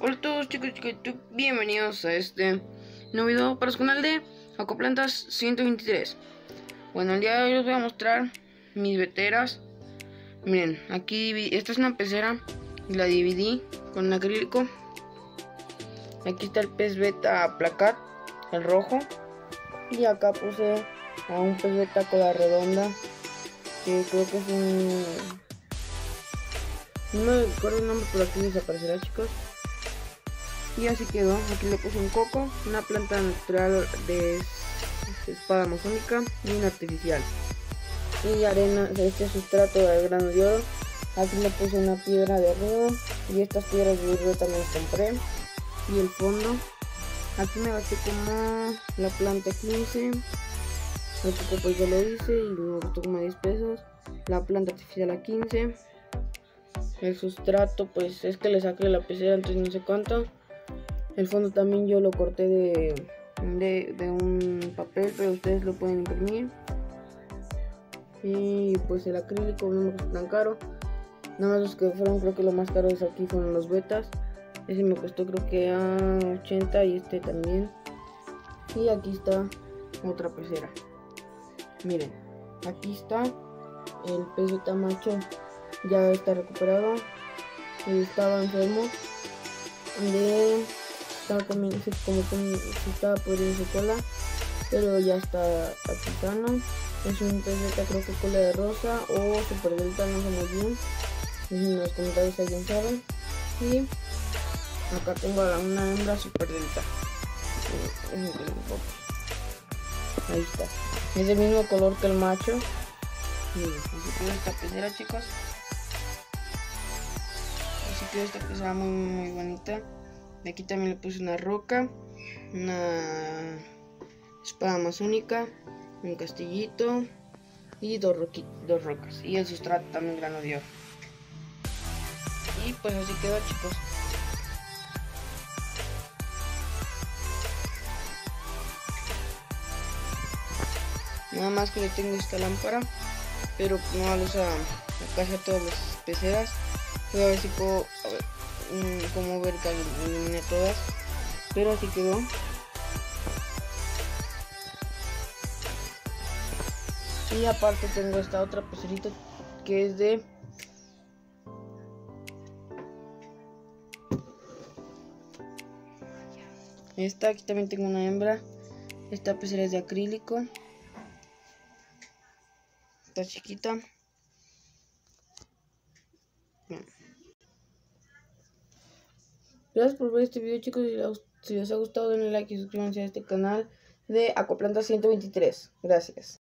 chicos chicos, YouTube, bienvenidos a este nuevo video para su canal de Acoplantas 123 Bueno, el día de hoy les voy a mostrar mis veteras Miren, aquí esta es una pecera La dividí con acrílico. Aquí está el pez beta placat, el rojo. Y acá puse a un pez beta cola redonda Que creo que es un... No me acuerdo el nombre, pero aquí desaparecerá chicos y así quedó. Aquí le puse un coco una planta natural de espada amazónica y una artificial. Y arena este sustrato de grano de oro. Aquí le puse una piedra de río y estas piedras de río también las compré. Y el fondo. Aquí me gasté como la planta 15 el coco pues ya lo hice y me costó como 10 pesos. La planta artificial a 15 el sustrato pues es que le saqué la pecera entonces no sé cuánto el fondo también yo lo corté de, de, un papel, pero ustedes lo pueden imprimir. Y pues el acrílico no me costó tan caro. Nada más los que fueron, creo que lo más caro es aquí fueron los betas. Ese me costó creo que a 80 y este también. Y aquí está otra pecera. Miren, aquí está el pez de macho. Ya está recuperado. Estaba enfermo estaba comiendo como estaba por su cola pero ya está aquí es un pez creo que cola de rosa o super delta no sé muy bien. En los comentarios si alguien sabe. Y acá tengo una hembra super delta. Ahí está. Es el mismo color que el macho. Así quedó esta pecera chicos. Así quedó esta pecera muy muy bonita Aquí también le puse una roca, una espada amazónica, un castillito y dos, dos rocas. Y el sustrato también grano. Y pues así quedó chicos. Nada más que le tengo esta lámpara, pero no la usa casi a todas las peceras. Voy a ver si puedo como ver que eliminé todas pero así quedó. Y aparte tengo esta otra pecerita que es de esta aquí también tengo una hembra. Esta pecera es de acrílico. Está chiquita Gracias por ver este video chicos. Si les ha gustado denle like y suscríbanse a este canal de Acoplanta 123. Gracias.